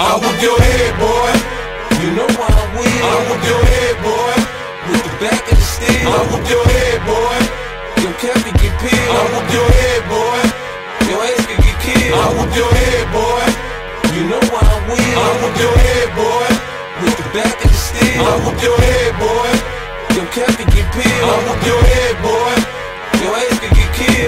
I'll whoop your head, boy. You know why I will. I'll whoop your head, boy. With the back of the steel. I'll whoop your head, boy. Your cap can get peeled. I'll whoop your head, boy. Your ass can get killed. I'll whoop your head, boy. You know why I will. I'll whoop your head, boy. With the back of the steel. I'll whoop your head, boy. Your cap can get peeled. I'll whoop your head, boy. Your ass can get killed.